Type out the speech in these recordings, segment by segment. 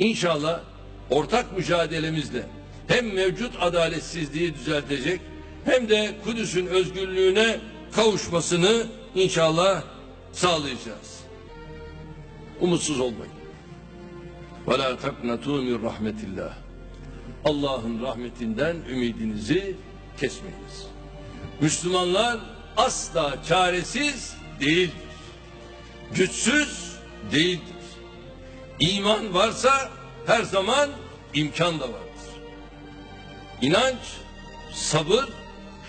İnşallah ortak mücadelemizle hem mevcut adaletsizliği düzeltecek hem de Kudüs'ün özgürlüğüne kavuşmasını inşallah sağlayacağız. Umutsuz olmayın. Ve la taknatu min rahmetillah. Allah'ın rahmetinden ümidinizi kesmeyiniz. Müslümanlar asla çaresiz değildir. Güçsüz değildir. İman varsa her zaman imkan da vardır. İnanç, sabır,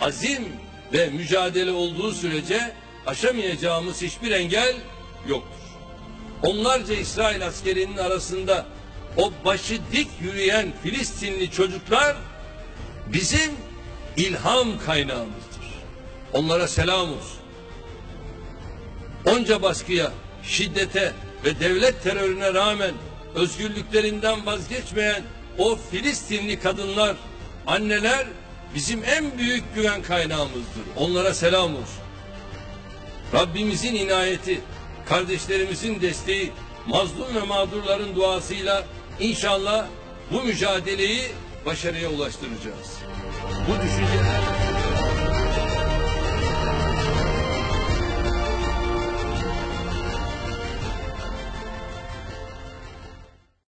azim ve mücadele olduğu sürece aşamayacağımız hiçbir engel yoktur. Onlarca İsrail askerinin arasında o başı dik yürüyen Filistinli çocuklar bizim ilham kaynağımızdır. Onlara selam olsun. Onca baskıya, şiddete ve devlet terörüne rağmen özgürlüklerinden vazgeçmeyen o Filistinli kadınlar, anneler bizim en büyük güven kaynağımızdır. Onlara selam olsun. Rabbimizin inayeti, kardeşlerimizin desteği, mazlum ve mağdurların duasıyla inşallah bu mücadeleyi başarıya ulaştıracağız. Bu düşünceler